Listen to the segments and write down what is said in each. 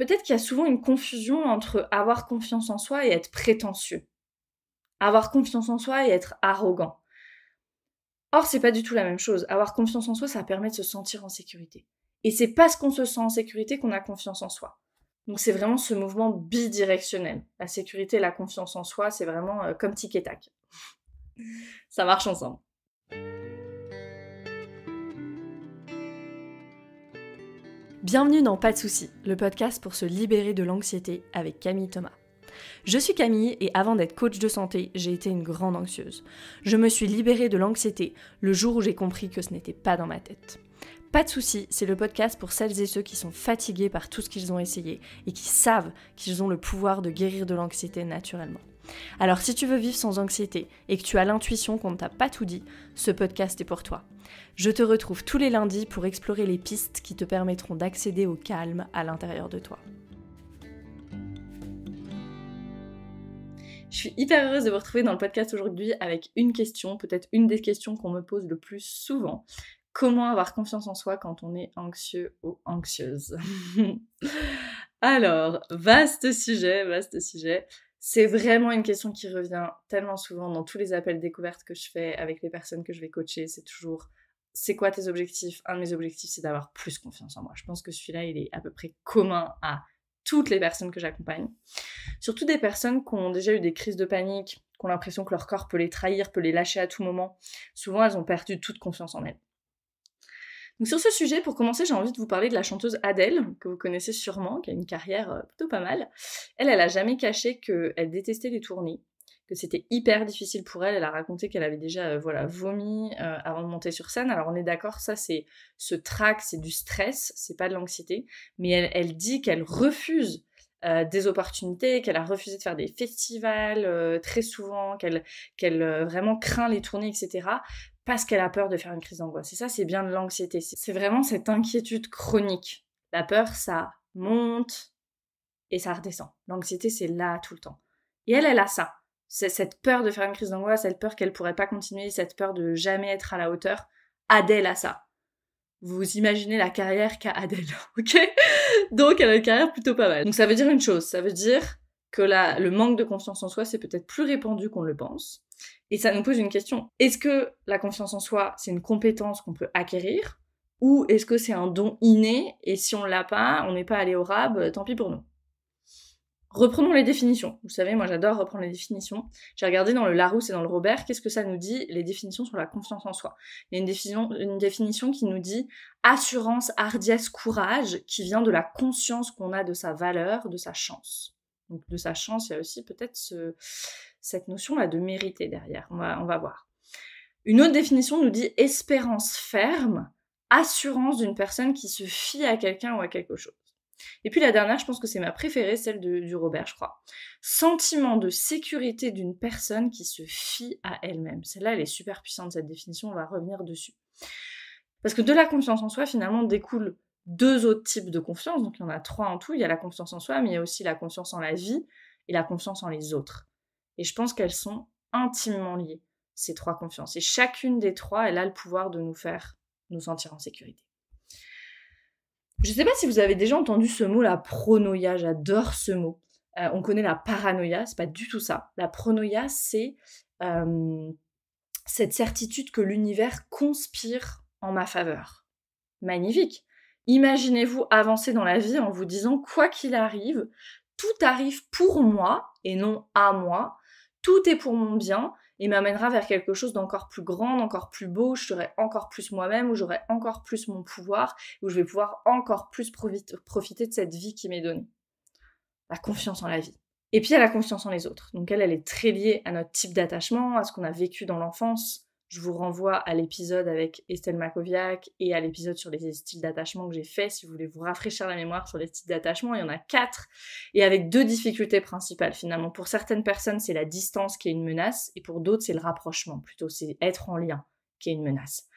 peut-être qu'il y a souvent une confusion entre avoir confiance en soi et être prétentieux. Avoir confiance en soi et être arrogant. Or, c'est pas du tout la même chose. Avoir confiance en soi, ça permet de se sentir en sécurité. Et c'est parce qu'on se sent en sécurité qu'on a confiance en soi. Donc c'est vraiment ce mouvement bidirectionnel. La sécurité et la confiance en soi, c'est vraiment euh, comme tic et tac. Ça marche ensemble. Bienvenue dans Pas de soucis, le podcast pour se libérer de l'anxiété avec Camille Thomas. Je suis Camille et avant d'être coach de santé, j'ai été une grande anxieuse. Je me suis libérée de l'anxiété le jour où j'ai compris que ce n'était pas dans ma tête. Pas de soucis, c'est le podcast pour celles et ceux qui sont fatigués par tout ce qu'ils ont essayé et qui savent qu'ils ont le pouvoir de guérir de l'anxiété naturellement. Alors si tu veux vivre sans anxiété et que tu as l'intuition qu'on ne t'a pas tout dit, ce podcast est pour toi. Je te retrouve tous les lundis pour explorer les pistes qui te permettront d'accéder au calme à l'intérieur de toi. Je suis hyper heureuse de vous retrouver dans le podcast aujourd'hui avec une question, peut-être une des questions qu'on me pose le plus souvent. Comment avoir confiance en soi quand on est anxieux ou anxieuse? Alors, vaste sujet, vaste sujet. C'est vraiment une question qui revient tellement souvent dans tous les appels découvertes que je fais avec les personnes que je vais coacher. C'est toujours c'est quoi tes objectifs? Un de mes objectifs, c'est d'avoir plus confiance en moi. Je pense que celui-là, il est à peu près commun à toutes les personnes que j'accompagne. Surtout des personnes qui ont déjà eu des crises de panique, qui ont l'impression que leur corps peut les trahir, peut les lâcher à tout moment. Souvent, elles ont perdu toute confiance en elles. Sur ce sujet, pour commencer, j'ai envie de vous parler de la chanteuse Adèle, que vous connaissez sûrement, qui a une carrière euh, plutôt pas mal. Elle, elle a jamais caché qu'elle détestait les tournées, que c'était hyper difficile pour elle. Elle a raconté qu'elle avait déjà euh, voilà vomi euh, avant de monter sur scène. Alors on est d'accord, ça c'est ce trac, c'est du stress, c'est pas de l'anxiété. Mais elle, dit qu'elle refuse des opportunités, qu'elle a refusé de faire des festivals très souvent, qu'elle vraiment craint les tournées, etc parce qu'elle a peur de faire une crise d'angoisse. Et ça, c'est bien de l'anxiété. C'est vraiment cette inquiétude chronique. La peur, ça monte et ça redescend. L'anxiété, c'est là tout le temps. Et elle, elle a ça. C'est cette peur de faire une crise d'angoisse, cette peur qu'elle pourrait pas continuer, cette peur de jamais être à la hauteur. Adèle a ça. Vous imaginez la carrière qu'a Adèle, ok? Donc elle a une carrière plutôt pas mal. Donc ça veut dire une chose, ça veut dire que là, le manque de confiance en soi, c'est peut-être plus répandu qu'on le pense. Et ça nous pose une question. Est-ce que la confiance en soi, c'est une compétence qu'on peut acquérir Ou est-ce que c'est un don inné et si on l'a pas, on n'est pas allé au rab, euh, tant pis pour nous? Reprenons les définitions. Vous savez, moi j'adore reprendre les définitions. J'ai regardé dans le Larousse et dans le Robert, qu'est-ce que ça nous dit, les définitions sur la confiance en soi? Il y a une définition, une définition qui nous dit assurance, hardiesse, courage, qui vient de la conscience qu'on a de sa valeur, de sa chance. Donc de sa chance, il y a aussi peut-être ce, cette notion-là de mériter derrière. On va, on va voir. Une autre définition nous dit espérance ferme, assurance d'une personne qui se fie à quelqu'un ou à quelque chose. Et puis la dernière, je pense que c'est ma préférée, celle de, du Robert, je crois. Sentiment de sécurité d'une personne qui se fie à elle-même. Celle-là, elle est super puissante, cette définition, on va revenir dessus. Parce que de la confiance en soi, finalement, découle deux autres types de confiance. Donc il y en a trois en tout. Il y a la confiance en soi, mais il y a aussi la confiance en la vie et la confiance en les autres. Et je pense qu'elles sont intimement liées, ces trois confiances. Et chacune des trois, elle a le pouvoir de nous faire nous sentir en sécurité. Je ne sais pas si vous avez déjà entendu ce mot, la pronoïa. J'adore ce mot. Euh, on connaît la paranoïa, c'est pas du tout ça. La pronoïa, c'est euh, cette certitude que l'univers conspire en ma faveur. Magnifique. Imaginez-vous avancer dans la vie en vous disant, quoi qu'il arrive, tout arrive pour moi et non à moi. Tout est pour mon bien et m'amènera vers quelque chose d'encore plus grand, d'encore plus beau, où je serai encore plus moi-même, où j'aurai encore plus mon pouvoir, où je vais pouvoir encore plus profiter de cette vie qui m'est donnée. La confiance en la vie. Et puis y a la confiance en les autres. Donc elle, elle est très liée à notre type d'attachement, à ce qu'on a vécu dans l'enfance, je vous renvoie à l'épisode avec Estelle Makoviak et à l'épisode sur les styles d'attachement que j'ai fait si vous voulez vous rafraîchir la mémoire sur les styles d'attachement. Il y en a quatre et avec deux difficultés principales finalement. Pour certaines personnes, c'est la distance qui est une menace et pour d'autres, c'est le rapprochement plutôt. C'est être en lien qui est une menace.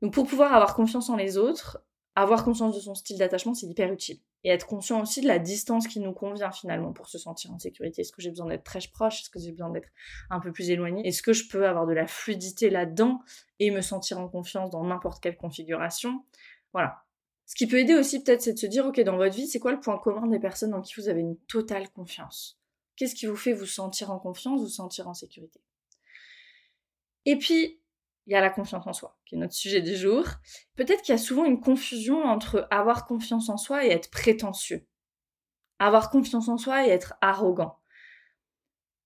Donc pour pouvoir avoir confiance en les autres, avoir conscience de son style d'attachement, c'est hyper utile et être conscient aussi de la distance qui nous convient finalement pour se sentir en sécurité. Est-ce que j'ai besoin d'être très proche? Est-ce que j'ai besoin d'être un peu plus éloigné Est-ce que je peux avoir de la fluidité là-dedans et me sentir en confiance dans n'importe quelle configuration? Voilà. Ce qui peut aider aussi peut-être, c'est de se dire, ok, dans votre vie, c'est quoi le point commun des personnes en qui vous avez une totale confiance? Qu'est-ce qui vous fait vous sentir en confiance, vous sentir en sécurité? Et puis, il y a la confiance en soi, qui est notre sujet du jour. Peut-être qu'il y a souvent une confusion entre avoir confiance en soi et être prétentieux. Avoir confiance en soi et être arrogant.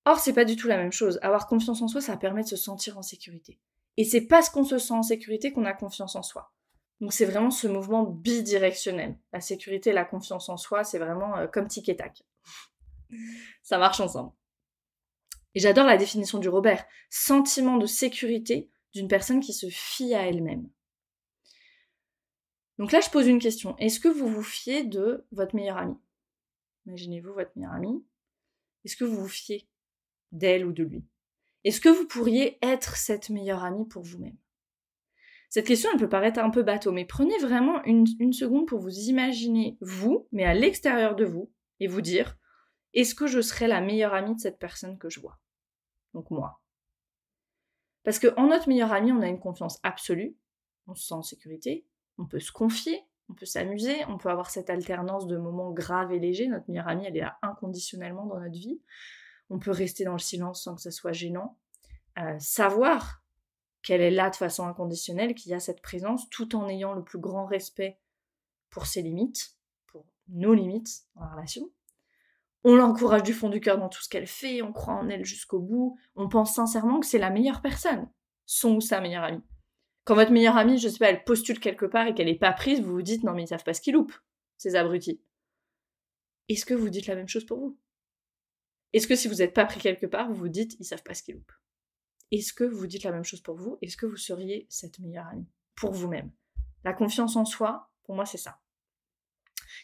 Or, c'est pas du tout la même chose. Avoir confiance en soi, ça permet de se sentir en sécurité. Et c'est parce qu'on se sent en sécurité qu'on a confiance en soi. Donc c'est vraiment ce mouvement bidirectionnel. La sécurité et la confiance en soi, c'est vraiment euh, comme tic et tac. Ça marche ensemble. Et j'adore la définition du Robert. Sentiment de sécurité d'une personne qui se fie à elle-même. Donc là, je pose une question. Est-ce que vous vous fiez de votre meilleure amie Imaginez-vous votre meilleure amie. Est-ce que vous vous fiez d'elle ou de lui? Est-ce que vous pourriez être cette meilleure amie pour vous-même? Cette question, elle peut paraître un peu bateau, mais prenez vraiment une, seconde pour vous imaginer vous, mais à l'extérieur de vous, et vous dire, est-ce que je serais la meilleure amie de cette personne que je vois? Donc moi. Parce qu'en notre meilleure amie, on a une confiance absolue, on se sent en sécurité, on peut se confier, on peut s'amuser, on peut avoir cette alternance de moments graves et légers. Notre meilleure amie, elle est là inconditionnellement dans notre vie. On peut rester dans le silence sans que ça soit gênant. Euh, savoir qu'elle est là de façon inconditionnelle, qu'il y a cette présence, tout en ayant le plus grand respect pour ses limites, pour nos limites dans la relation. On l'encourage du fond du cœur dans tout ce qu'elle fait, on croit en elle jusqu'au bout, on pense sincèrement que c'est la meilleure personne, son ou sa meilleure amie. Quand votre meilleure amie, je sais pas, elle postule quelque part et qu'elle n'est pas prise, vous vous dites non mais ils savent pas ce qu'ils loupent, ces abrutis. Est-ce que vous dites la même chose pour vous? Est-ce que si vous n'êtes pas pris quelque part, vous vous dites ils savent pas ce qu'ils loupent? Est-ce que vous dites la même chose pour vous? Est-ce que vous seriez cette meilleure amie? Pour vous-même La confiance en soi, pour moi, c'est ça.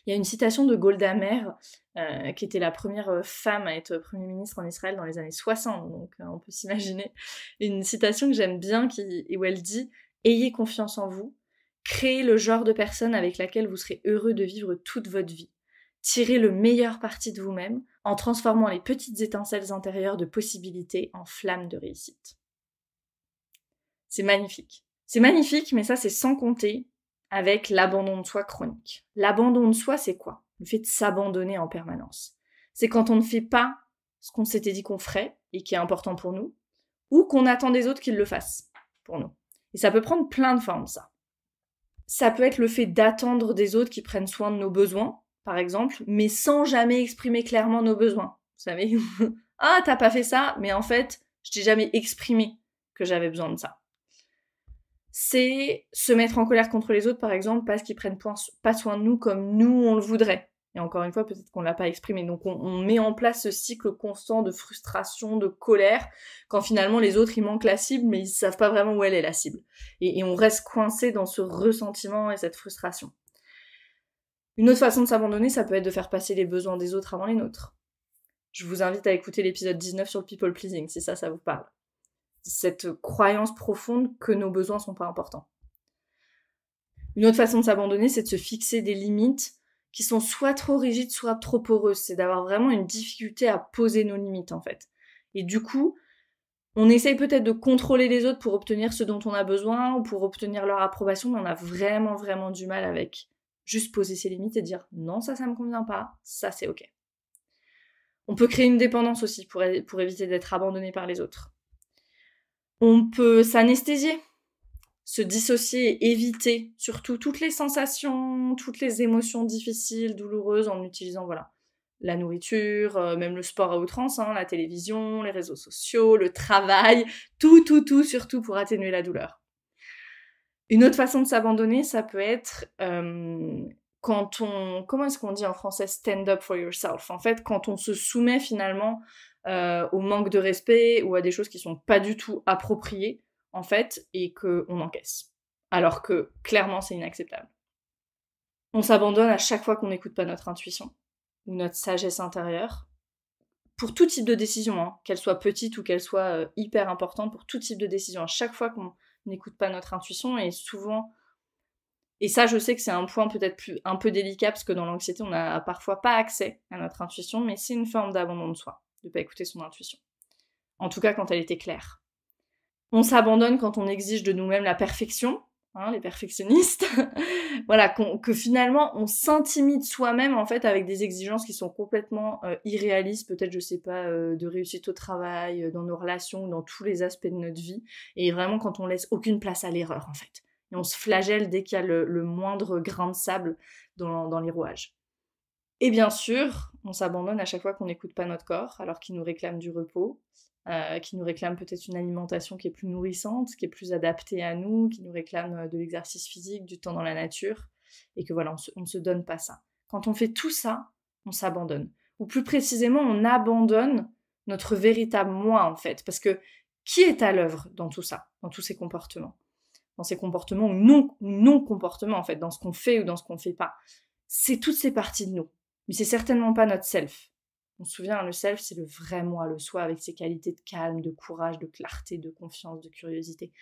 Il y a une citation de Golda Meir, euh, qui était la première euh, femme à être Premier ministre en Israël dans les années 60, donc euh, on peut s'imaginer. Une citation que j'aime bien qui, où elle dit Ayez confiance en vous, créez le genre de personne avec laquelle vous serez heureux de vivre toute votre vie. Tirez le meilleur parti de vous-même en transformant les petites étincelles intérieures de possibilités en flammes de réussite. C'est magnifique. C'est magnifique, mais ça, c'est sans compter avec l'abandon de soi chronique. L'abandon de soi, c'est quoi? Le fait de s'abandonner en permanence. C'est quand on ne fait pas ce qu'on s'était dit qu'on ferait et qui est important pour nous, ou qu'on attend des autres qu'ils le fassent pour nous. Et ça peut prendre plein de formes, ça. Ça peut être le fait d'attendre des autres qui prennent soin de nos besoins, par exemple, mais sans jamais exprimer clairement nos besoins. Vous savez Ah, t'as pas fait ça, mais en fait, je t'ai jamais exprimé que j'avais besoin de ça c'est se mettre en colère contre les autres, par exemple, parce qu'ils prennent pas soin de nous comme nous on le voudrait. Et encore une fois, peut-être qu'on l'a pas exprimé. Donc on, met en place ce cycle constant de frustration, de colère, quand finalement les autres ils manquent la cible, mais ils savent pas vraiment où elle est la cible. Et, et on reste coincé dans ce ressentiment et cette frustration. Une autre façon de s'abandonner, ça peut être de faire passer les besoins des autres avant les nôtres. Je vous invite à écouter l'épisode 19 sur le people pleasing, si ça, ça vous parle cette croyance profonde que nos besoins sont pas importants. Une autre façon de s'abandonner, c'est de se fixer des limites qui sont soit trop rigides, soit trop poreuses. C'est d'avoir vraiment une difficulté à poser nos limites, en fait. Et du coup, on essaye peut-être de contrôler les autres pour obtenir ce dont on a besoin ou pour obtenir leur approbation, mais on a vraiment, vraiment du mal avec juste poser ses limites et dire non, ça, ça me convient pas, ça, c'est ok. On peut créer une dépendance aussi pour, pour éviter d'être abandonné par les autres. On peut s'anesthésier, se dissocier éviter surtout toutes les sensations, toutes les émotions difficiles, douloureuses en utilisant voilà la nourriture, euh, même le sport à outrance, hein, la télévision, les réseaux sociaux, le travail, tout, tout, tout, surtout pour atténuer la douleur. Une autre façon de s'abandonner, ça peut être euh, quand on, comment est-ce qu'on dit en français, stand up for yourself? En fait, quand on se soumet finalement euh, au manque de respect ou à des choses qui sont pas du tout appropriées, en fait, et qu'on encaisse. Alors que clairement, c'est inacceptable. On s'abandonne à chaque fois qu'on n'écoute pas notre intuition ou notre sagesse intérieure. Pour tout type de décision, hein, qu'elle soit petite ou qu'elle soit euh, hyper importante, pour tout type de décision, à chaque fois qu'on n'écoute pas notre intuition, et souvent, et ça, je sais que c'est un point peut-être un peu délicat parce que dans l'anxiété, on n'a parfois pas accès à notre intuition, mais c'est une forme d'abandon de soi de pas écouter son intuition. En tout cas, quand elle était claire. On s'abandonne quand on exige de nous-mêmes la perfection, hein, les perfectionnistes, voilà, que finalement on s'intimide soi-même en fait avec des exigences qui sont complètement euh, irréalistes, peut-être je sais pas, euh, de réussite au travail, euh, dans nos relations, dans tous les aspects de notre vie, et vraiment quand on laisse aucune place à l'erreur en fait. Et on se flagelle dès qu'il y a le, moindre grain de sable dans, dans les rouages. Et bien sûr, on s'abandonne à chaque fois qu'on n'écoute pas notre corps, alors qu'il nous réclame du repos, euh, qui nous réclame peut-être une alimentation qui est plus nourrissante, qui est plus adaptée à nous, qui nous réclame euh, de l'exercice physique, du temps dans la nature, et que voilà, on, ne se donne pas ça. Quand on fait tout ça, on s'abandonne. Ou plus précisément, on abandonne notre véritable moi, en fait. Parce que qui est à l'œuvre dans tout ça, dans tous ces comportements? Dans ces comportements ou non, non comportements, en fait, dans ce qu'on fait ou dans ce qu'on ne fait pas. C'est toutes ces parties de nous mais c'est certainement pas notre self. On se souvient, le self, c'est le vrai moi, le soi, avec ses qualités de calme, de courage, de clarté, de confiance, de curiosité.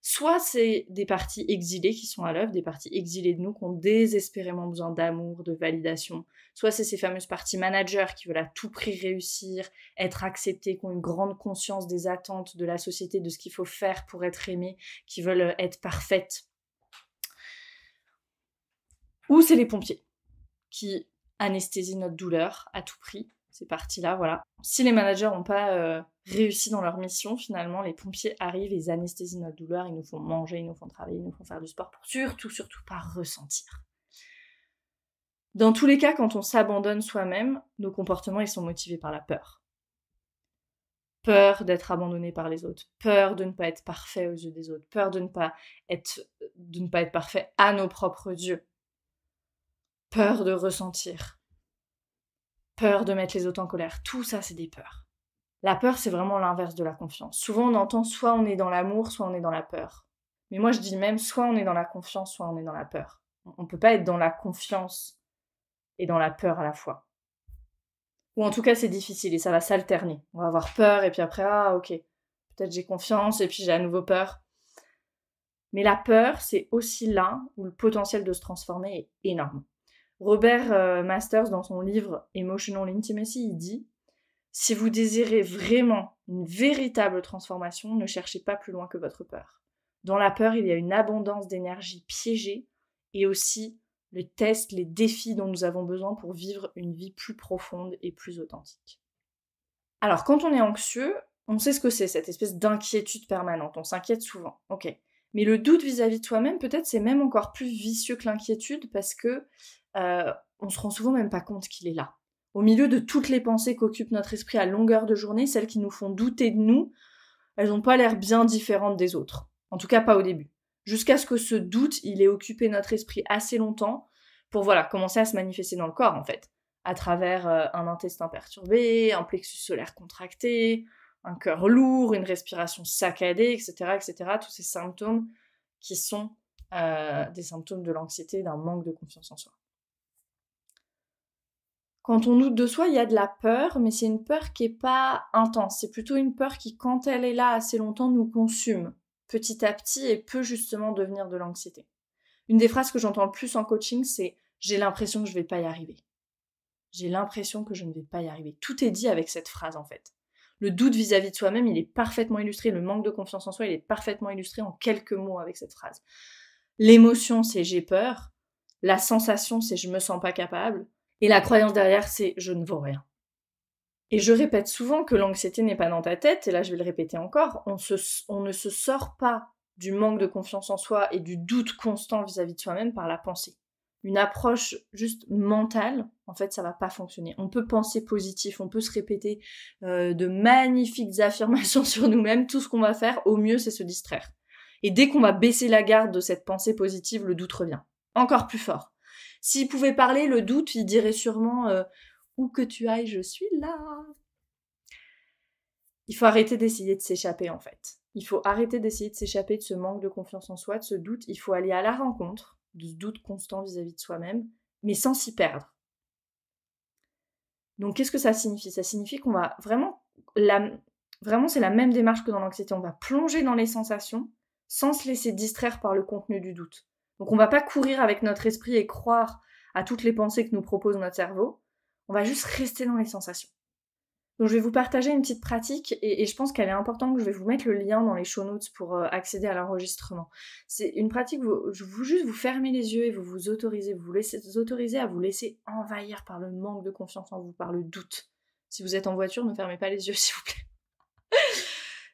Soit c'est des parties exilées qui sont à l'œuvre, des parties exilées de nous qui ont désespérément besoin d'amour, de validation. Soit c'est ces fameuses parties managers qui veulent à tout prix réussir, être acceptées, qui ont une grande conscience des attentes de la société, de ce qu'il faut faire pour être aimé, qui veulent être parfaites. Ou c'est les pompiers qui anesthésie notre douleur à tout prix. C'est parti là, voilà. Si les managers n'ont pas euh, réussi dans leur mission, finalement, les pompiers arrivent, ils anesthésient notre douleur, ils nous font manger, ils nous font travailler, ils nous font faire du sport pour surtout, surtout pas ressentir. Dans tous les cas, quand on s'abandonne soi-même, nos comportements, ils sont motivés par la peur. Peur d'être abandonné par les autres, peur de ne pas être parfait aux yeux des autres, peur de ne pas être, de ne pas être parfait à nos propres yeux peur de ressentir, peur de mettre les autres en colère. Tout ça, c'est des peurs. La peur, c'est vraiment l'inverse de la confiance. Souvent, on entend soit on est dans l'amour, soit on est dans la peur. Mais moi, je dis même soit on est dans la confiance, soit on est dans la peur. On ne peut pas être dans la confiance et dans la peur à la fois. Ou en tout cas, c'est difficile et ça va s'alterner. On va avoir peur et puis après, ah ok, peut-être j'ai confiance et puis j'ai à nouveau peur. Mais la peur, c'est aussi là où le potentiel de se transformer est énorme. Robert euh, Masters, dans son livre Emotional Intimacy, il dit Si vous désirez vraiment une véritable transformation, ne cherchez pas plus loin que votre peur. Dans la peur, il y a une abondance d'énergie piégée et aussi les tests, les défis dont nous avons besoin pour vivre une vie plus profonde et plus authentique. Alors, quand on est anxieux, on sait ce que c'est, cette espèce d'inquiétude permanente. On s'inquiète souvent. Ok. Mais le doute vis-à-vis de soi-même, peut-être, c'est même encore plus vicieux que l'inquiétude parce que euh, on se rend souvent même pas compte qu'il est là. Au milieu de toutes les pensées qu'occupe notre esprit à longueur de journée, celles qui nous font douter de nous, elles n'ont pas l'air bien différentes des autres. En tout cas, pas au début. Jusqu'à ce que ce doute, il ait occupé notre esprit assez longtemps pour, voilà, commencer à se manifester dans le corps, en fait. À travers euh, un intestin perturbé, un plexus solaire contracté, un cœur lourd, une respiration saccadée, etc., etc. Tous ces symptômes qui sont euh, des symptômes de l'anxiété, d'un manque de confiance en soi. Quand on doute de soi, il y a de la peur, mais c'est une peur qui n'est pas intense. C'est plutôt une peur qui, quand elle est là assez longtemps, nous consume petit à petit et peut justement devenir de l'anxiété. Une des phrases que j'entends le plus en coaching, c'est j'ai l'impression que je ne vais pas y arriver. J'ai l'impression que je ne vais pas y arriver. Tout est dit avec cette phrase en fait. Le doute vis-à-vis -vis de soi-même, il est parfaitement illustré. Le manque de confiance en soi, il est parfaitement illustré en quelques mots avec cette phrase. L'émotion, c'est j'ai peur. La sensation, c'est je me sens pas capable. Et la croyance derrière, c'est je ne vaux rien. Et je répète souvent que l'anxiété n'est pas dans ta tête, et là je vais le répéter encore, on, ne se sort pas du manque de confiance en soi et du doute constant vis-à-vis de soi-même par la pensée. Une approche juste mentale, en fait, ça va pas fonctionner. On peut penser positif, on peut se répéter euh, de magnifiques affirmations sur nous-mêmes. Tout ce qu'on va faire, au mieux, c'est se distraire. Et dès qu'on va baisser la garde de cette pensée positive, le doute revient. Encore plus fort. S'il pouvait parler, le doute, il dirait sûrement euh, Où que tu ailles, je suis là. Il faut arrêter d'essayer de s'échapper en fait. Il faut arrêter d'essayer de s'échapper de ce manque de confiance en soi, de ce doute. Il faut aller à la rencontre de ce doute constant vis-à-vis de soi-même, mais sans s'y perdre. Donc qu'est-ce que ça signifie? Ça signifie qu'on va vraiment... Vraiment, c'est la même démarche que dans l'anxiété. On va plonger dans les sensations sans se laisser distraire par le contenu du doute. Donc on va pas courir avec notre esprit et croire à toutes les pensées que nous propose notre cerveau. On va juste rester dans les sensations. Donc je vais vous partager une petite pratique et, je pense qu'elle est importante que je vais vous mettre le lien dans les show notes pour euh, accéder à l'enregistrement. C'est une pratique où je vous juste vous fermez les yeux et vous vous autorisez, vous vous laissez vous à vous laisser envahir par le manque de confiance en vous, par le doute. Si vous êtes en voiture, ne fermez pas les yeux s'il vous plaît.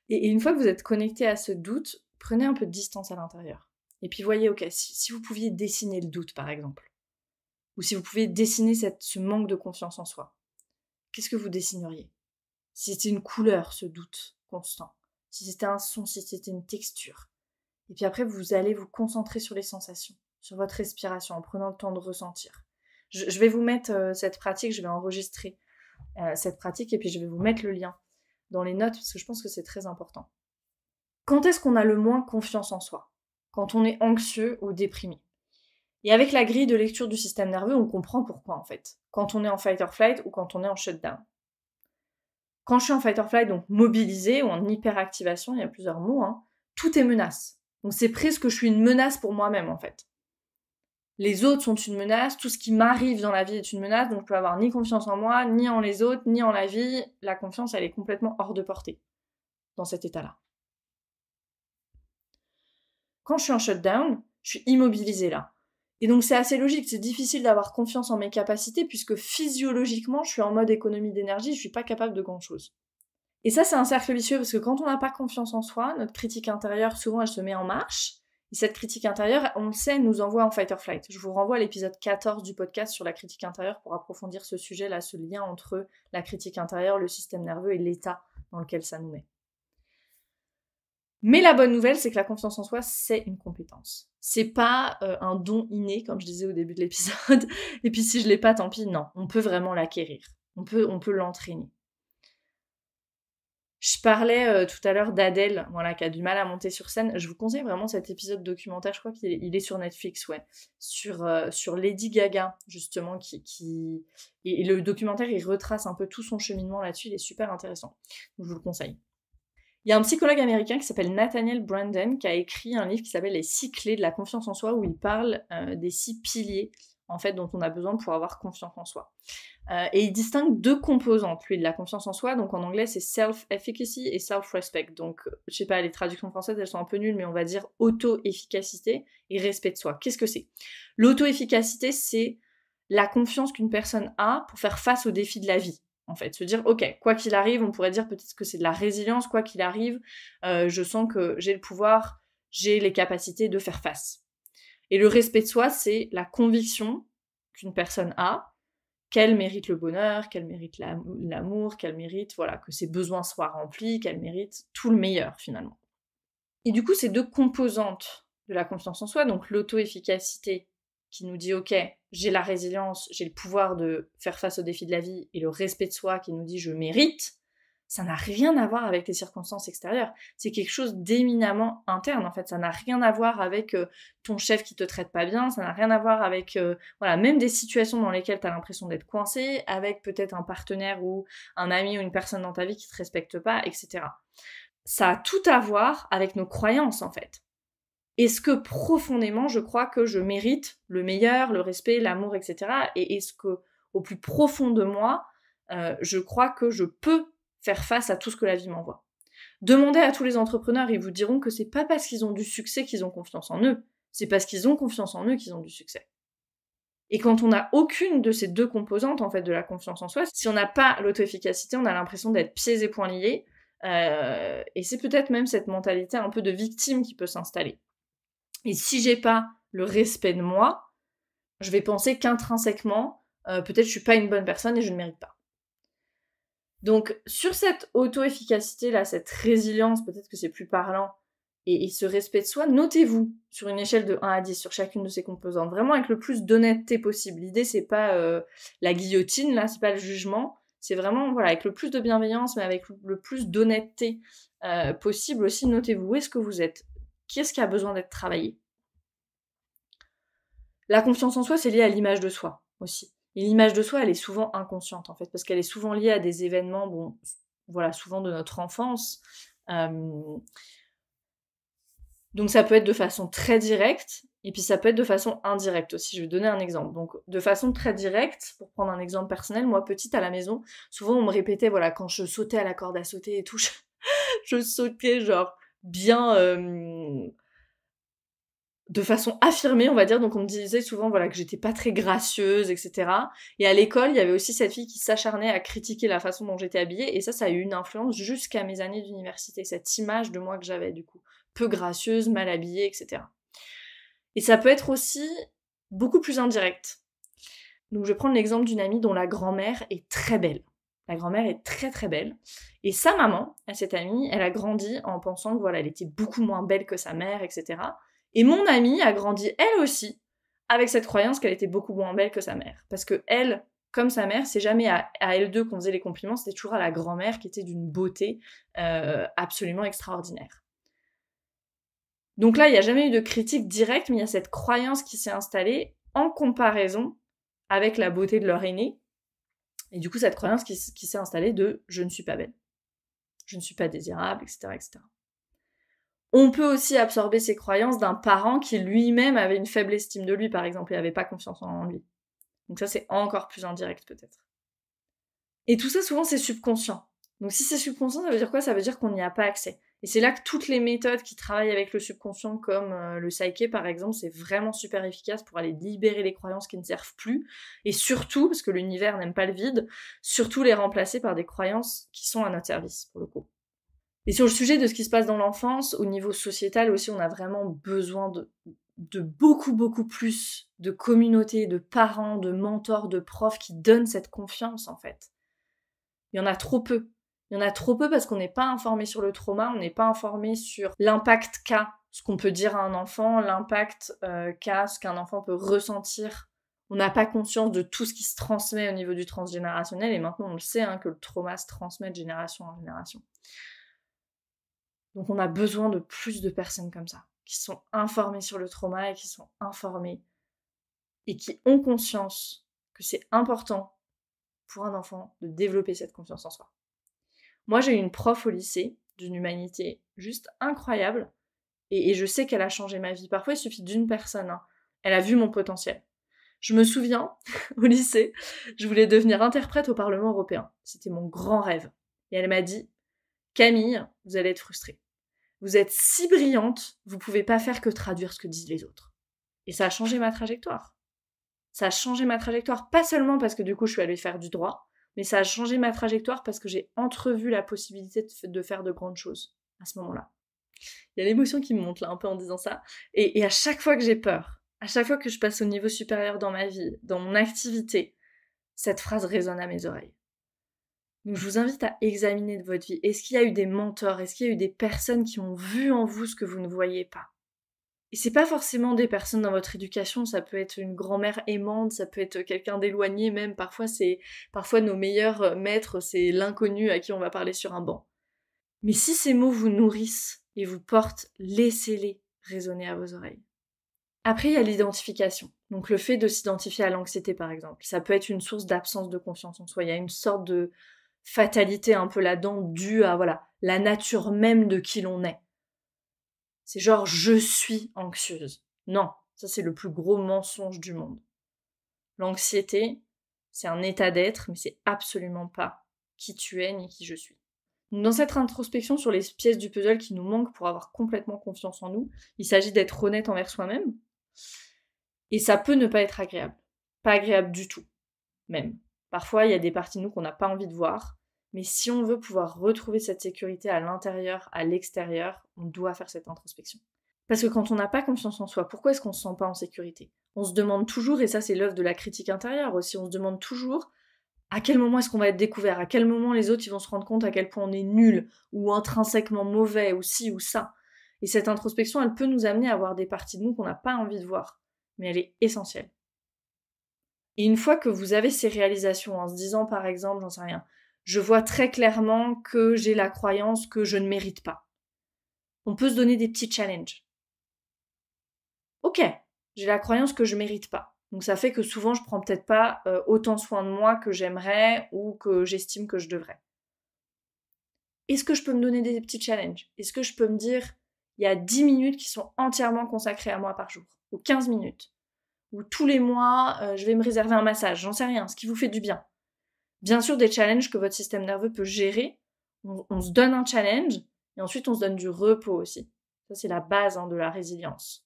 et, une fois que vous êtes connecté à ce doute, prenez un peu de distance à l'intérieur. Et puis voyez, ok, si, vous pouviez dessiner le doute par exemple, ou si vous pouviez dessiner ce manque de confiance en soi, qu'est-ce que vous dessineriez? Si c'était une couleur, ce doute constant, si c'était un son, si c'était une texture. Et puis après, vous allez vous concentrer sur les sensations, sur votre respiration, en prenant le temps de ressentir. Je, vais vous mettre euh, cette pratique, je vais enregistrer euh, cette pratique et puis je vais vous mettre le lien dans les notes parce que je pense que c'est très important. Quand est-ce qu'on a le moins confiance en soi? Quand on est anxieux ou déprimé. Et avec la grille de lecture du système nerveux, on comprend pourquoi en fait. Quand on est en fight or flight ou quand on est en shutdown. Quand je suis en fight or flight, donc mobilisé ou en hyperactivation, il y a plusieurs mots, hein, tout est menace. Donc c'est presque que je suis une menace pour moi-même en fait. Les autres sont une menace, tout ce qui m'arrive dans la vie est une menace, donc je peux avoir ni confiance en moi, ni en les autres, ni en la vie. La confiance, elle est complètement hors de portée dans cet état-là. Quand je suis en shutdown, je suis immobilisé là. Et donc c'est assez logique, c'est difficile d'avoir confiance en mes capacités puisque physiologiquement je suis en mode économie d'énergie, je suis pas capable de grand chose. Et ça c'est un cercle vicieux parce que quand on n'a pas confiance en soi, notre critique intérieure souvent elle se met en marche. Et cette critique intérieure, on le sait, nous envoie en fight or flight. Je vous renvoie à l'épisode 14 du podcast sur la critique intérieure pour approfondir ce sujet-là, ce lien entre la critique intérieure, le système nerveux et l'état dans lequel ça nous met. Mais la bonne nouvelle, c'est que la confiance en soi, c'est une compétence. C'est pas euh, un don inné, comme je disais au début de l'épisode. Et puis si je l'ai pas, tant pis. Non, on peut vraiment l'acquérir. On peut, on peut l'entraîner. Je parlais euh, tout à l'heure d'Adèle, voilà, qui a du mal à monter sur scène. Je vous conseille vraiment cet épisode documentaire, je crois qu'il est, sur Netflix, ouais, sur, euh, sur Lady Gaga, justement, qui, qui... Et, et, le documentaire, il retrace un peu tout son cheminement là-dessus, il est super intéressant. Donc je vous le conseille. Il y a un psychologue américain qui s'appelle Nathaniel Branden qui a écrit un livre qui s'appelle Les six clés de la confiance en soi où il parle euh, des six piliers en fait dont on a besoin pour avoir confiance en soi. Euh, et il distingue deux composantes lui de la confiance en soi. Donc en anglais c'est self-efficacy et self-respect. Donc je sais pas les traductions françaises elles sont un peu nulles mais on va dire auto-efficacité et respect de soi. Qu'est-ce que c'est? L'auto-efficacité c'est la confiance qu'une personne a pour faire face aux défis de la vie en fait. Se dire, ok, quoi qu'il arrive, on pourrait dire peut-être que c'est de la résilience, quoi qu'il arrive, euh, je sens que j'ai le pouvoir, j'ai les capacités de faire face. Et le respect de soi, c'est la conviction qu'une personne a qu'elle mérite le bonheur, qu'elle mérite l'amour, qu'elle mérite, voilà, que ses besoins soient remplis, qu'elle mérite tout le meilleur finalement. Et du coup, ces deux composantes de la confiance en soi, donc l'auto-efficacité qui nous dit ok, j'ai la résilience, j'ai le pouvoir de faire face aux défis de la vie et le respect de soi qui nous dit je mérite, ça n'a rien à voir avec les circonstances extérieures. C'est quelque chose d'éminemment interne en fait. Ça n'a rien à voir avec euh, ton chef qui te traite pas bien, ça n'a rien à voir avec euh, voilà, même des situations dans lesquelles tu as l'impression d'être coincé, avec peut-être un partenaire ou un ami ou une personne dans ta vie qui te respecte pas, etc. Ça a tout à voir avec nos croyances en fait. Est-ce que profondément je crois que je mérite le meilleur, le respect, l'amour, etc. Et est-ce que au plus profond de moi, euh, je crois que je peux faire face à tout ce que la vie m'envoie. Demandez à tous les entrepreneurs, ils vous diront que c'est pas parce qu'ils ont du succès qu'ils ont confiance en eux, c'est parce qu'ils ont confiance en eux qu'ils ont du succès. Et quand on n'a aucune de ces deux composantes en fait de la confiance en soi, si on n'a pas l'auto-efficacité, on a l'impression d'être pieds et poings liés. Euh, et c'est peut-être même cette mentalité un peu de victime qui peut s'installer. Et si j'ai pas le respect de moi, je vais penser qu'intrinsèquement, euh, peut-être je suis pas une bonne personne et je ne mérite pas. Donc sur cette auto-efficacité là, cette résilience, peut-être que c'est plus parlant, et, ce respect de soi, notez-vous sur une échelle de 1 à 10 sur chacune de ces composantes, vraiment avec le plus d'honnêteté possible. L'idée c'est pas euh, la guillotine là, c'est pas le jugement, c'est vraiment voilà avec le plus de bienveillance, mais avec le plus d'honnêteté euh, possible aussi. Notez-vous où est-ce que vous êtes, Qu'est-ce qui a besoin d'être travaillé? La confiance en soi, c'est lié à l'image de soi aussi. Et l'image de soi, elle est souvent inconsciente en fait, parce qu'elle est souvent liée à des événements, bon, voilà, souvent de notre enfance. Donc ça peut être de façon très directe, Et puis ça peut être de façon indirecte aussi. Je vais donner un exemple. Donc de façon très directe, pour prendre un exemple personnel, moi petite à la maison, souvent on me répétait, voilà, quand je sautais à la corde à sauter et tout, je, sautais genre bien de façon affirmée, on va dire. Donc on me disait souvent voilà que j'étais pas très gracieuse, etc. Et à l'école, il y avait aussi cette fille qui s'acharnait à critiquer la façon dont j'étais habillée. Et ça, ça a eu une influence jusqu'à mes années d'université. Cette image de moi que j'avais du coup, peu gracieuse, mal habillée, etc. Et ça peut être aussi beaucoup plus indirect. Donc je vais prendre l'exemple d'une amie dont la grand-mère est très belle. La grand-mère est très très belle. Et sa maman, cette amie, elle a grandi en pensant que voilà, elle était beaucoup moins belle que sa mère, etc. Et mon amie a grandi elle aussi avec cette croyance qu'elle était beaucoup moins belle que sa mère. Parce que elle, comme sa mère, c'est jamais à, elle deux qu'on faisait les compliments, c'était toujours à la grand-mère qui était d'une beauté euh, absolument extraordinaire. Donc là, il n'y a jamais eu de critique directe, mais il y a cette croyance qui s'est installée en comparaison avec la beauté de leur aîné. Et du coup, cette croyance qui, s'est installée de je ne suis pas belle, je ne suis pas désirable, etc., etc. On peut aussi absorber ces croyances d'un parent qui lui-même avait une faible estime de lui, par exemple, et n'avait pas confiance en lui. Donc ça, c'est encore plus indirect peut-être. Et tout ça, souvent, c'est subconscient. Donc si c'est subconscient, ça veut dire quoi? Ça veut dire qu'on n'y a pas accès. Et c'est là que toutes les méthodes qui travaillent avec le subconscient, comme euh, le psyché par exemple, c'est vraiment super efficace pour aller libérer les croyances qui ne servent plus. Et surtout, parce que l'univers n'aime pas le vide, surtout les remplacer par des croyances qui sont à notre service, pour le coup. Et sur le sujet de ce qui se passe dans l'enfance, au niveau sociétal aussi, on a vraiment besoin de, de beaucoup, beaucoup plus de communautés, de parents, de mentors, de profs qui donnent cette confiance, en fait. Il y en a trop peu. Il y en a trop peu parce qu'on n'est pas informé sur le trauma, on n'est pas informé sur l'impact qu'a ce qu'on peut dire à un enfant, l'impact euh, qu'a ce qu'un enfant peut ressentir. On n'a pas conscience de tout ce qui se transmet au niveau du transgénérationnel et maintenant on le sait hein, que le trauma se transmet de génération en génération. Donc on a besoin de plus de personnes comme ça, qui sont informées sur le trauma et qui sont informées et qui ont conscience que c'est important pour un enfant de développer cette confiance en soi. Moi, j'ai eu une prof au lycée d'une humanité juste incroyable et, je sais qu'elle a changé ma vie. Parfois, il suffit d'une personne. Hein. Elle a vu mon potentiel. Je me souviens, au lycée, je voulais devenir interprète au Parlement européen. C'était mon grand rêve. Et elle m'a dit, Camille, vous allez être frustrée. Vous êtes si brillante, vous pouvez pas faire que traduire ce que disent les autres. Et ça a changé ma trajectoire. Ça a changé ma trajectoire, pas seulement parce que du coup je suis allée faire du droit, mais ça a changé ma trajectoire parce que j'ai entrevu la possibilité de, faire de grandes choses à ce moment-là. Il y a l'émotion qui me monte là un peu en disant ça. Et, à chaque fois que j'ai peur, à chaque fois que je passe au niveau supérieur dans ma vie, dans mon activité, cette phrase résonne à mes oreilles. Donc je vous invite à examiner de votre vie. Est-ce qu'il y a eu des mentors? Est-ce qu'il y a eu des personnes qui ont vu en vous ce que vous ne voyez pas? Et c'est pas forcément des personnes dans votre éducation, ça peut être une grand-mère aimante, ça peut être quelqu'un d'éloigné même, parfois c'est parfois nos meilleurs euh, maîtres, c'est l'inconnu à qui on va parler sur un banc. Mais si ces mots vous nourrissent et vous portent, laissez-les résonner à vos oreilles. Après, il y a l'identification. Donc le fait de s'identifier à l'anxiété par exemple, ça peut être une source d'absence de confiance en soi, il y a une sorte de fatalité un peu là-dedans due à voilà, la nature même de qui l'on est. C'est genre je suis anxieuse. Non, ça c'est le plus gros mensonge du monde. L'anxiété, c'est un état d'être, mais c'est absolument pas qui tu es ni qui je suis. dans cette introspection sur les pièces du puzzle qui nous manquent pour avoir complètement confiance en nous, il s'agit d'être honnête envers soi-même. Et ça peut ne pas être agréable. Pas agréable du tout, même. Parfois, il y a des parties de nous qu'on n'a pas envie de voir, mais si on veut pouvoir retrouver cette sécurité à l'intérieur, à l'extérieur, on doit faire cette introspection. Parce que quand on n'a pas confiance en soi, pourquoi est-ce qu'on se sent pas en sécurité? On se demande toujours, et ça c'est l'œuvre de la critique intérieure aussi, on se demande toujours à quel moment est-ce qu'on va être découvert, à quel moment les autres vont se rendre compte à quel point on est nul, ou intrinsèquement mauvais, ou ci ou ça? Et cette introspection, elle peut nous amener à voir des parties de nous qu'on n'a pas envie de voir, mais elle est essentielle. Et une fois que vous avez ces réalisations, en se disant par exemple, j'en sais rien, je vois très clairement que j'ai la croyance que je ne mérite pas. On peut se donner des petits challenges. Ok, j'ai la croyance que je mérite pas. Donc ça fait que souvent je prends peut-être pas euh, autant soin de moi que j'aimerais ou que j'estime que je devrais. Est-ce que je peux me donner des petits challenges? Est-ce que je peux me dire il y a 10 minutes qui sont entièrement consacrées à moi par jour? Ou 15 minutes, ou tous les mois, euh, je vais me réserver un massage, j'en sais rien, ce qui vous fait du bien. Bien sûr, des challenges que votre système nerveux peut gérer. On, se donne un challenge et ensuite on se donne du repos aussi. Ça, c'est la base hein, de la résilience.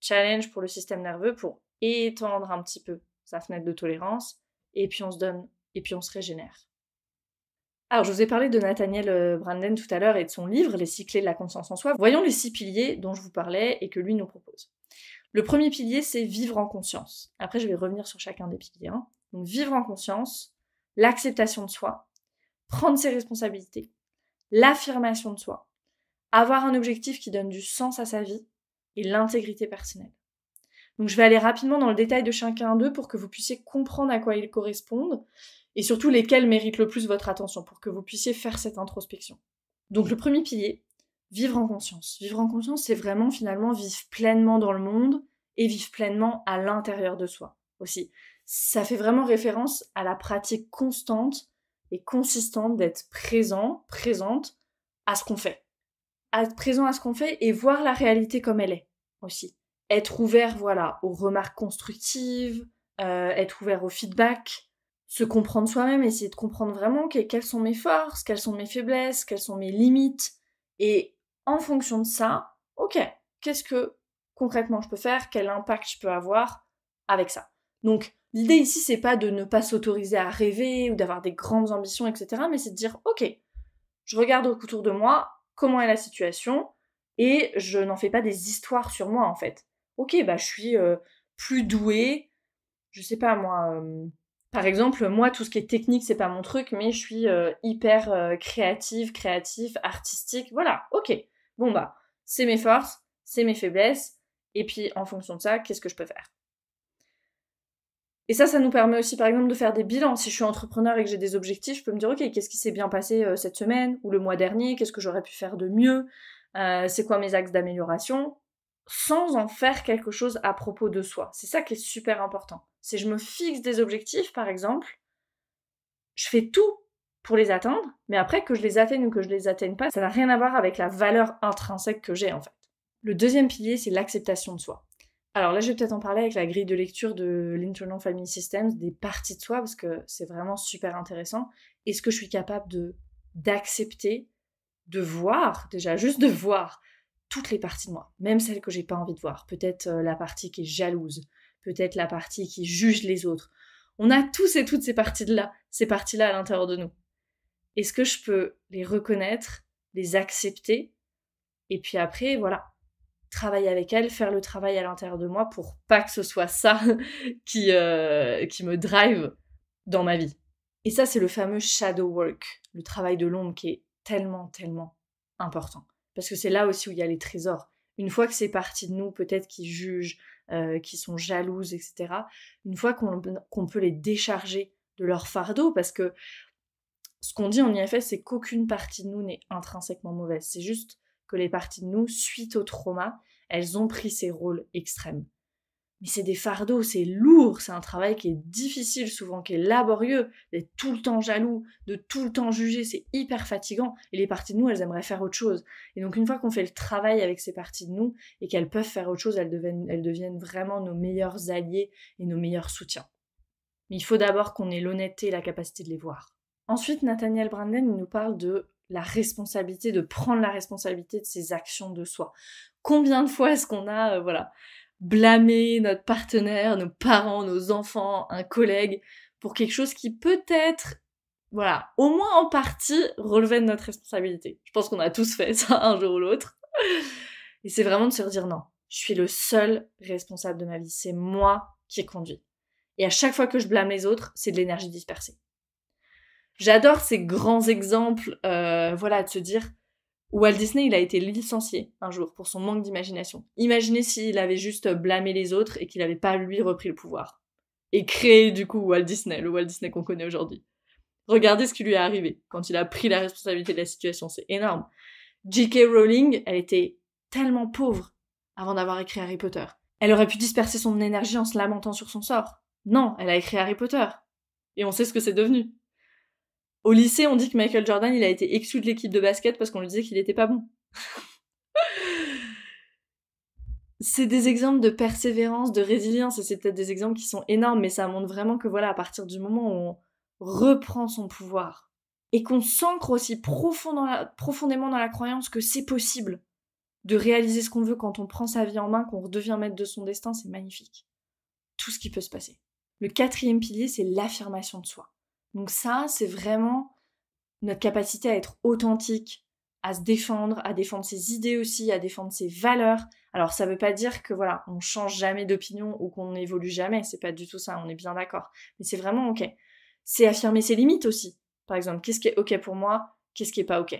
Challenge pour le système nerveux pour étendre un petit peu sa fenêtre de tolérance et puis on se donne et puis on se régénère. Alors, je vous ai parlé de Nathaniel euh, Branden tout à l'heure et de son livre Les six clés de la conscience en soi. Voyons les six piliers dont je vous parlais et que lui nous propose. Le premier pilier, c'est vivre en conscience. Après, je vais revenir sur chacun des piliers. Hein. Donc, vivre en conscience, l'acceptation de soi, prendre ses responsabilités, l'affirmation de soi, avoir un objectif qui donne du sens à sa vie et l'intégrité personnelle. Donc je vais aller rapidement dans le détail de chacun d'eux pour que vous puissiez comprendre à quoi ils correspondent et surtout lesquels méritent le plus votre attention pour que vous puissiez faire cette introspection. Donc le premier pilier, vivre en conscience. Vivre en conscience, c'est vraiment finalement vivre pleinement dans le monde et vivre pleinement à l'intérieur de soi aussi. Ça fait vraiment référence à la pratique constante et consistante d'être présent, présente à ce qu'on fait. Être présent à ce qu'on fait et voir la réalité comme elle est aussi. Être ouvert, voilà, aux remarques constructives, euh, être ouvert au feedback, se comprendre soi-même, essayer de comprendre vraiment quelles sont mes forces, quelles sont mes faiblesses, quelles sont mes limites. Et en fonction de ça, ok, qu'est-ce que concrètement je peux faire, quel impact je peux avoir avec ça? Donc l'idée ici, c'est pas de ne pas s'autoriser à rêver ou d'avoir des grandes ambitions, etc. Mais c'est de dire, ok, je regarde autour de moi, comment est la situation, et je n'en fais pas des histoires sur moi en fait. Ok, bah je suis euh, plus douée, je sais pas moi. Euh, par exemple, moi, tout ce qui est technique, c'est pas mon truc, mais je suis euh, hyper créative, créatif, artistique. Voilà, ok. Bon bah, c'est mes forces, c'est mes faiblesses, et puis en fonction de ça, qu'est-ce que je peux faire? Et ça, ça nous permet aussi, par exemple, de faire des bilans. Si je suis entrepreneur et que j'ai des objectifs, je peux me dire, ok, qu'est-ce qui s'est bien passé euh, cette semaine ou le mois dernier? Qu'est-ce que j'aurais pu faire de mieux? C'est quoi mes axes d'amélioration? Sans en faire quelque chose à propos de soi. C'est ça qui est super important. Si je me fixe des objectifs, par exemple, je fais tout pour les atteindre, mais après que je les atteigne ou que je les atteigne pas, ça n'a rien à voir avec la valeur intrinsèque que j'ai en fait. Le deuxième pilier, c'est l'acceptation de soi. Alors là, je vais peut-être en parler avec la grille de lecture de l'Internal Family Systems, des parties de soi, parce que c'est vraiment super intéressant. Est-ce que je suis capable de d'accepter, de voir, déjà juste de voir toutes les parties de moi, même celles que j'ai pas envie de voir? Peut-être euh, la partie qui est jalouse, peut-être la partie qui juge les autres. On a tous et toutes ces parties-là, ces parties-là à l'intérieur de nous. Est-ce que je peux les reconnaître, les accepter, et puis après, voilà, travailler avec elles, faire le travail à l'intérieur de moi pour pas que ce soit ça qui, euh, qui me drive dans ma vie. Et ça, c'est le fameux shadow work, le travail de l'ombre qui est tellement, tellement important. Parce que c'est là aussi où il y a les trésors. Une fois que c'est parti de nous, peut-être qui jugent, euh, qui sont jalouses, etc. Une fois qu'on peut les décharger de leur fardeau, parce que ce qu'on dit en IFS, c'est qu'aucune partie de nous n'est intrinsèquement mauvaise. C'est juste que les parties de nous, suite au trauma, elles ont pris ces rôles extrêmes mais c'est des fardeaux, c'est lourd, c'est un travail qui est difficile souvent, qui est laborieux, d'être tout le temps jaloux, de tout le temps juger, c'est hyper fatigant. Et les parties de nous, elles aimeraient faire autre chose. Et donc une fois qu'on fait le travail avec ces parties de nous et qu'elles peuvent faire autre chose, elles deviennent, elles deviennent vraiment nos meilleurs alliés et nos meilleurs soutiens. Mais il faut d'abord qu'on ait l'honnêteté et la capacité de les voir. Ensuite, Nathaniel Branden nous parle de la responsabilité, de prendre la responsabilité de ses actions de soi. Combien de fois est-ce qu'on a, euh, voilà, blâmer notre partenaire, nos parents, nos enfants, un collègue pour quelque chose qui peut-être, voilà, au moins en partie relevait de notre responsabilité? Je pense qu'on a tous fait ça un jour ou l'autre. Et c'est vraiment de se dire non, je suis le seul responsable de ma vie, c'est moi qui conduis. Et à chaque fois que je blâme les autres, c'est de l'énergie dispersée. J'adore ces grands exemples, euh, voilà, de se dire Walt Disney, il a été licencié un jour pour son manque d'imagination. Imaginez s'il avait juste blâmé les autres et qu'il n'avait pas lui repris le pouvoir. Et créé du coup Walt Disney, le Walt Disney qu'on connaît aujourd'hui. Regardez ce qui lui est arrivé quand il a pris la responsabilité de la situation, c'est énorme. J.K. Rowling, elle était tellement pauvre avant d'avoir écrit Harry Potter. Elle aurait pu disperser son énergie en se lamentant sur son sort. Non, elle a écrit Harry Potter. Et on sait ce que c'est devenu. Au lycée, on dit que Michael Jordan, il a été exclu de l'équipe de basket parce qu'on lui disait qu'il était pas bon. c'est des exemples de persévérance, de résilience, et c'est peut-être des exemples qui sont énormes, mais ça montre vraiment que voilà, à partir du moment où on reprend son pouvoir, et qu'on s'ancre aussi profondément dans la croyance que c'est possible de réaliser ce qu'on veut quand on prend sa vie en main, qu'on redevient maître de son destin, c'est magnifique. Tout ce qui peut se passer. Le quatrième pilier, c'est l'affirmation de soi. Donc ça, c'est vraiment notre capacité à être authentique, à se défendre, à défendre ses idées aussi, à défendre ses valeurs. Alors ça veut pas dire que voilà, on change jamais d'opinion ou qu'on n'évolue jamais, c'est pas du tout ça, on est bien d'accord. Mais c'est vraiment ok. C'est affirmer ses limites aussi. Par exemple, qu'est-ce qui est ok pour moi, qu'est-ce qui est pas ok.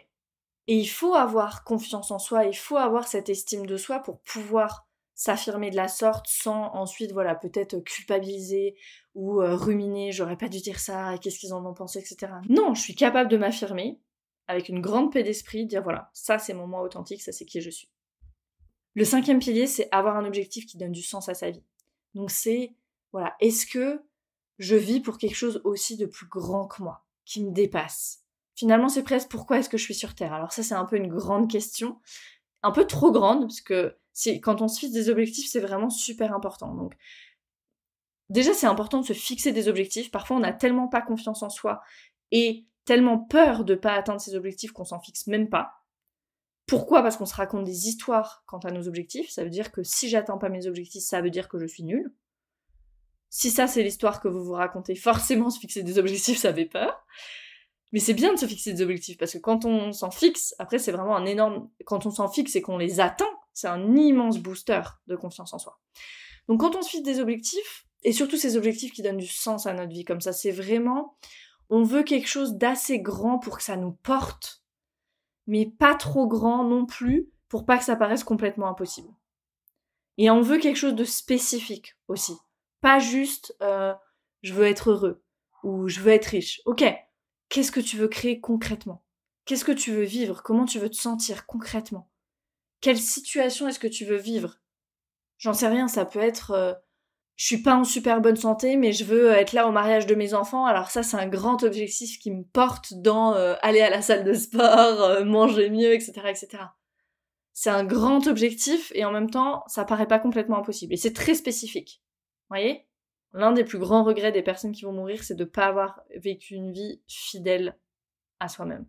Et il faut avoir confiance en soi, il faut avoir cette estime de soi pour pouvoir s'affirmer de la sorte sans ensuite, voilà, peut-être culpabiliser ou euh, ruminer, j'aurais pas dû dire ça, qu'est-ce qu'ils en ont pensé, etc. Non, je suis capable de m'affirmer avec une grande paix d'esprit, dire voilà, ça c'est mon moi authentique, ça c'est qui je suis. Le cinquième pilier, c'est avoir un objectif qui donne du sens à sa vie. Donc c'est, voilà, est-ce que je vis pour quelque chose aussi de plus grand que moi, qui me dépasse? Finalement, c'est presque pourquoi est-ce que je suis sur Terre? Alors ça, c'est un peu une grande question, un peu trop grande, parce que quand on se fixe des objectifs, c'est vraiment super important. Donc, déjà, c'est important de se fixer des objectifs. Parfois, on n'a tellement pas confiance en soi et tellement peur de ne pas atteindre ses objectifs qu'on s'en fixe même pas. Pourquoi? Parce qu'on se raconte des histoires quant à nos objectifs. Ça veut dire que si j'atteins pas mes objectifs, ça veut dire que je suis nulle. Si ça, c'est l'histoire que vous vous racontez, forcément, se fixer des objectifs, ça fait peur. Mais c'est bien de se fixer des objectifs parce que quand on s'en fixe, après, c'est vraiment un énorme. Quand on s'en fixe et qu'on les atteint, c'est un immense booster de confiance en soi. Donc quand on se fixe des objectifs, et surtout ces objectifs qui donnent du sens à notre vie comme ça, c'est vraiment, on veut quelque chose d'assez grand pour que ça nous porte, mais pas trop grand non plus pour pas que ça paraisse complètement impossible. Et on veut quelque chose de spécifique aussi. Pas juste euh, je veux être heureux ou je veux être riche. Ok, qu'est-ce que tu veux créer concrètement? Qu'est-ce que tu veux vivre? Comment tu veux te sentir concrètement? Quelle situation est-ce que tu veux vivre? J'en sais rien, ça peut être euh, je suis pas en super bonne santé, mais je veux être là au mariage de mes enfants. Alors ça, c'est un grand objectif qui me porte dans euh, aller à la salle de sport, euh, manger mieux, etc., etc. C'est un grand objectif et en même temps, ça paraît pas complètement impossible. Et c'est très spécifique. Voyez? L'un des plus grands regrets des personnes qui vont mourir, c'est de ne pas avoir vécu une vie fidèle à soi-même.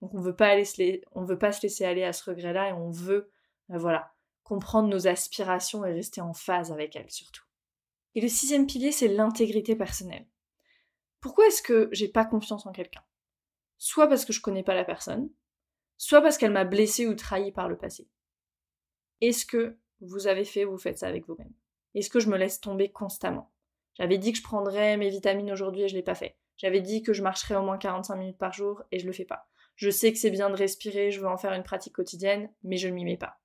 Donc on veut veut pas se laisser aller à ce regret-là et on veut, euh, voilà, comprendre nos aspirations et rester en phase avec elles surtout. Et le sixième pilier, c'est l'intégrité personnelle. Pourquoi est-ce que j'ai pas confiance en quelqu'un? Soit parce que je connais pas la personne, soit parce qu'elle m'a blessé ou trahi par le passé. Est-ce que vous avez fait ou vous faites ça avec vous-même? Est-ce que je me laisse tomber constamment? J'avais dit que je prendrais mes vitamines aujourd'hui et je l'ai pas fait. J'avais dit que je marcherais au moins 45 minutes par jour et je le fais pas. Je sais que c'est bien de respirer, je veux en faire une pratique quotidienne, mais je ne m'y mets pas.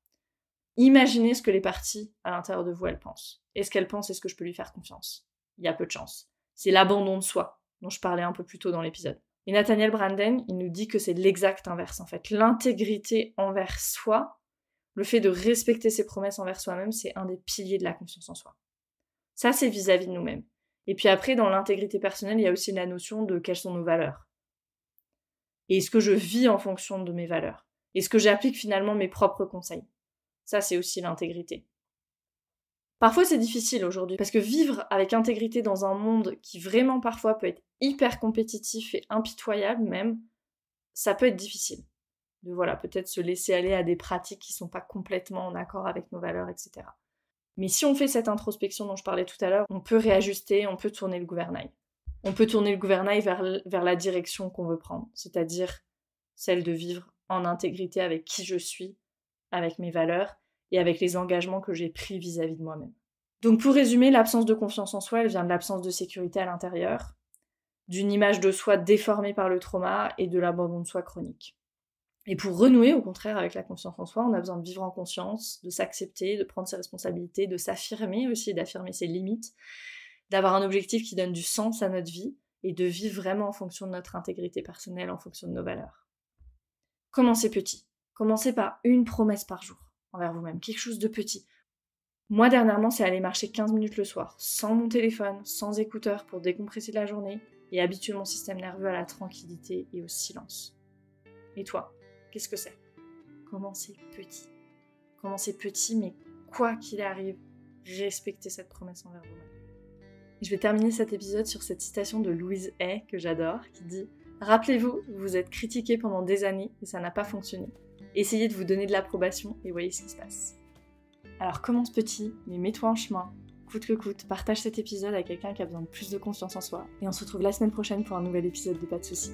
Imaginez ce que les parties à l'intérieur de vous, elles pensent. Est-ce qu'elles pensent est-ce que je peux lui faire confiance? Il y a peu de chance. C'est l'abandon de soi, dont je parlais un peu plus tôt dans l'épisode. Et Nathaniel Branden, il nous dit que c'est l'exact inverse, en fait. L'intégrité envers soi, le fait de respecter ses promesses envers soi-même, c'est un des piliers de la confiance en soi. Ça, c'est vis-à-vis de nous-mêmes. Et puis après, dans l'intégrité personnelle, il y a aussi la notion de quelles sont nos valeurs. Et est-ce que je vis en fonction de mes valeurs Est-ce que j'applique finalement mes propres conseils Ça, c'est aussi l'intégrité. Parfois, c'est difficile aujourd'hui, parce que vivre avec intégrité dans un monde qui vraiment parfois peut être hyper compétitif et impitoyable même, ça peut être difficile. De voilà, peut-être se laisser aller à des pratiques qui sont pas complètement en accord avec nos valeurs, etc. Mais si on fait cette introspection dont je parlais tout à l'heure, on peut réajuster, on peut tourner le gouvernail on peut tourner le gouvernail vers, la direction qu'on veut prendre, c'est-à-dire celle de vivre en intégrité avec qui je suis, avec mes valeurs et avec les engagements que j'ai pris vis-à-vis de moi-même. Donc pour résumer, l'absence de confiance en soi, elle vient de l'absence de sécurité à l'intérieur, d'une image de soi déformée par le trauma et de l'abandon de soi chronique. Et pour renouer, au contraire, avec la confiance en soi, on a besoin de vivre en conscience, de s'accepter, de prendre ses responsabilités, de s'affirmer aussi, d'affirmer ses limites, d'avoir un objectif qui donne du sens à notre vie et de vivre vraiment en fonction de notre intégrité personnelle, en fonction de nos valeurs. Commencez petit. Commencez par une promesse par jour envers vous-même, quelque chose de petit. Moi, dernièrement, c'est aller marcher 15 minutes le soir, sans mon téléphone, sans écouteurs pour décompresser la journée et habituer mon système nerveux à la tranquillité et au silence. Et toi, qu'est-ce que c'est? Commencez petit. Commencez petit, mais quoi qu'il arrive, respectez cette promesse envers vous-même. Je vais terminer cet épisode sur cette citation de Louise Hay que j'adore, qui dit Rappelez-vous, vous êtes critiqué pendant des années et ça n'a pas fonctionné. Essayez de vous donner de l'approbation et voyez ce qui se passe. Alors commence petit, mais mets-toi en chemin. Coûte que coûte, partage cet épisode à quelqu'un qui a besoin de plus de confiance en soi. Et on se retrouve la semaine prochaine pour un nouvel épisode de Pas de soucis.